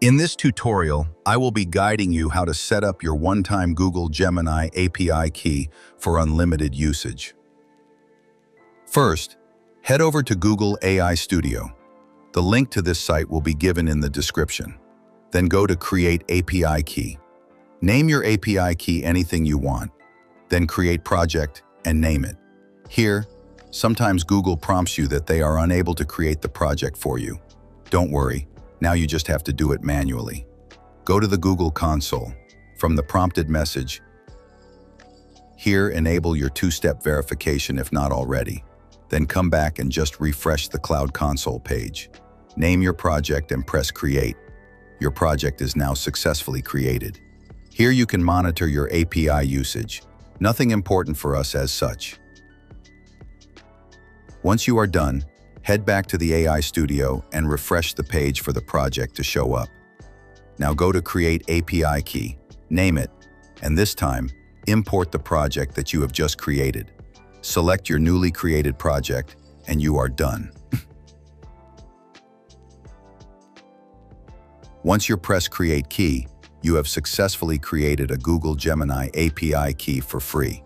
In this tutorial, I will be guiding you how to set up your one-time Google Gemini API key for unlimited usage. First, head over to Google AI Studio. The link to this site will be given in the description. Then go to Create API Key. Name your API key anything you want. Then create project and name it. Here, sometimes Google prompts you that they are unable to create the project for you. Don't worry, now you just have to do it manually. Go to the Google console. From the prompted message, here enable your two-step verification if not already. Then come back and just refresh the Cloud Console page. Name your project and press Create. Your project is now successfully created. Here you can monitor your API usage. Nothing important for us as such. Once you are done, head back to the AI Studio and refresh the page for the project to show up. Now go to Create API Key, name it, and this time, import the project that you have just created. Select your newly created project, and you are done. Once you press Create Key, you have successfully created a Google Gemini API key for free.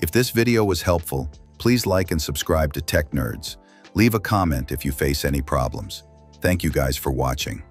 If this video was helpful, please like and subscribe to Tech Nerds. Leave a comment if you face any problems. Thank you guys for watching.